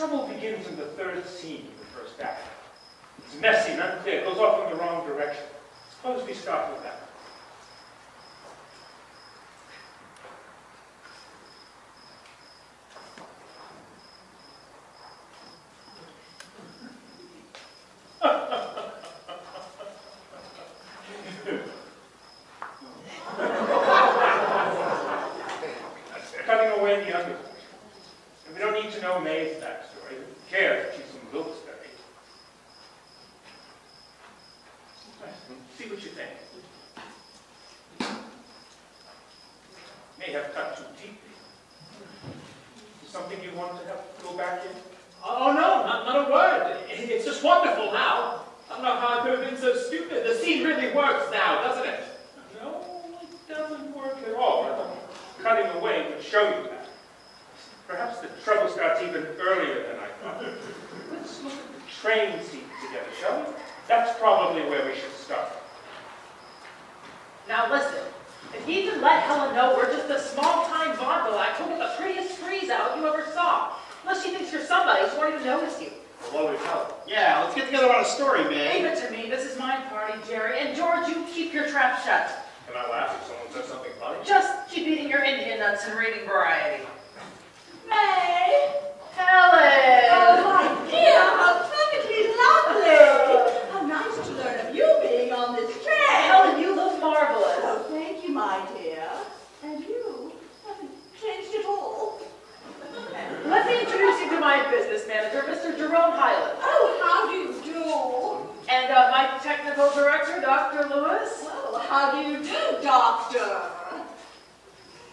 Trouble begins in the third scene of the first act. It's messy and unclear, It goes off in the wrong direction. Suppose we start with that. Cutting away the underwood. And we don't need to know May's backstory. Who cares she's from Wilkes-Barre? See what you think. May have cut too deeply. Something you want to have go back in? Oh, no, not, not a word. It's just wonderful how. I don't know how I could have been so stupid. The scene really works now, doesn't it? No, it doesn't work at all. Cutting away would show you that. Perhaps the trouble starts even earlier than I thought. Let's look at the train scene together, shall we? That's probably where we should start. Now listen, if he can let Helen know we're just a small-time vaudeville act, he'll get the prettiest freeze out you ever saw. Unless she thinks you're somebody, she won't even notice you. Well, what do we tell her? Yeah, let's get together on a story, man. Leave it to me, this is my party, Jerry. And George, you keep your trap shut. Can I laugh if someone says something funny? Just keep eating your Indian nuts and reading variety. May! Helen! Oh, my dear, how perfectly lovely! How nice to learn of you being on this train! Helen, you look marvelous. Oh, thank you, my dear. And you haven't changed at all. Let me introduce you to my business manager, Mr. Jerome Hyland. Oh, how do you do? And uh, my technical director, Dr. Lewis. Oh, how do you do, Doctor?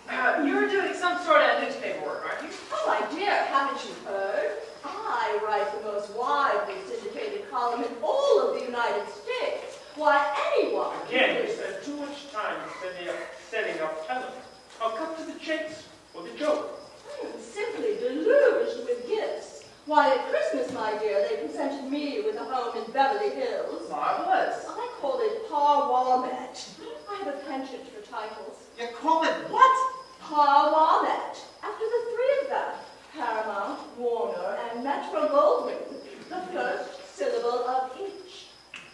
Uh, you're doing some sort of newspaper work, aren't you? Oh, my dear, haven't you heard? I write the most widely syndicated column in all of the United States. Why, anyone Again, you spend too much time setting up, setting up Helen. I'll cut to the chase, Why, at Christmas, my dear, they presented me with a home in Beverly Hills. Marvelous. I call it Parwamet. I have a penchant for titles. You call it what? Parwamet, after the three of them. Paramount, Warner, and Metro Goldwyn. The first syllable of each.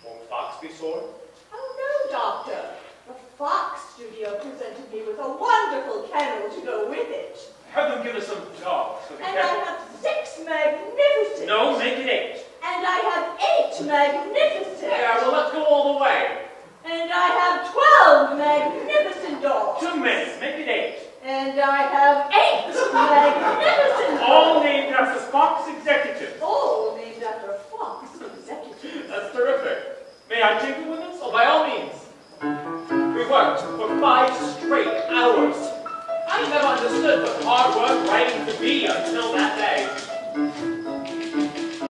Won't Fox be sore? Oh, no, Doctor. The Fox studio presented me with a wonderful kennel to go with it. Have them give us some dogs so we And I can... have six magnificent... No, make it eight. And I have eight magnificent... Yeah, well, let's go all the way. And I have twelve magnificent dogs. Two minutes, make it eight. And I have eight magnificent All named after Fox executives. All named after Fox executives. That's terrific. May I tinker with us? Oh, by all means. We worked for five straight hours. I never understood what hard work writing could be until that day.